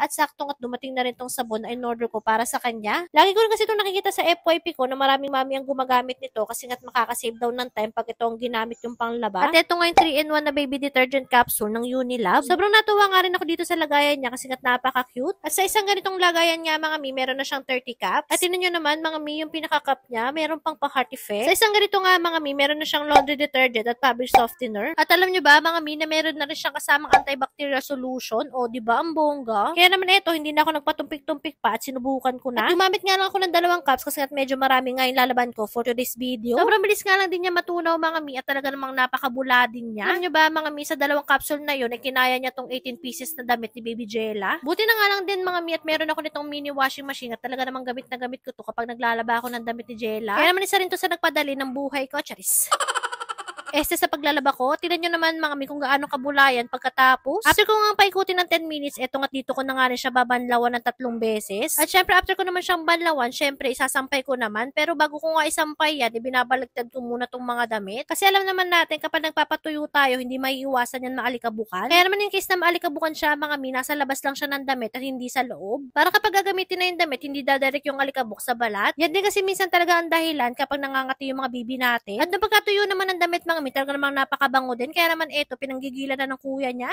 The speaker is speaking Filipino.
At saktong at dumating na rin tong sabon na in-order ko para sa kanya. Lagi ko rin kasi itong nakikita sa FYP ko na maraming mami ang gumagamit nito kasi nga't makakasave daw ng time pag ito ang ginamit yung panglaba. At ito nga yung 3-in-1 na baby detergent capsule ng Unilab. Sobrang natuwa nga rin ako dito sa lagayan niya kasi nga't napaka-cute. At sa isang ganitong lagayan nga mga mi, meron na siyang 30 cups. At tinan nyo naman mga mi, yung pinaka-cup niya, meron pang pa-heart effect. Sa isang ganito nga mga mi, meron na siyang laundry detergent at fabric softener. At alam nyo ba mga mi, na meron na rin siyang kasamang antibacterial solution. O, di ba ang bongga? Kaya naman ito, hindi na ako nagpatumpik-tumpik pa at sinubukan ko na. At gumamit nga lang ako ng dalawang cups kasi nga't medyo marami nga yung lalaban ko for today's video. Sobrang bilis nga lang din niya matunaw mga mi at talaga namang napakabula din niya. Alam nyo ba mga mi, sa dalawang capsule na yun, ay kinaya niya tong 18 pieces na damit ni Baby Jella. Buti na nga lang din mga mi at meron ako nitong mini washing machine at talaga namang gamit na gamit ko to kapag naglalaba ako ng damit ni Jella. Kaya naman isa rin to sa nagpadali ng buhay ko, charis. Este sa paglalaba ko, tinan nyo naman mga mi kung gaano kabulayan pagkatapos. After ko nga paikutin ng 10 minutes, eto nga dito ko na nga rin siya babanlawan ng tatlong beses. At syempre after ko naman siyang banlawan, syempre isasampay ko naman. Pero bago ko nga isampay yan, ibinabalagtad ko muna tong mga damit. Kasi alam naman natin kapag nagpapatuyo tayo, hindi maiiwasan yan maalikabukan. Kaya naman yung case na maalikabukan siya mga mi, nasa labas lang siya ng damit at hindi sa loob. Para kapag gagamitin na yung damit, hindi dadirect yung alikabok sa balat. Yan din kasi minsan talaga ang dahilan kapag nangangati yung mga bibi natin. At nung pagkatuyo naman ng damit mga mi, talaga namang napakabango din. Kaya naman eto, pinanggigilan na ng kuya niya.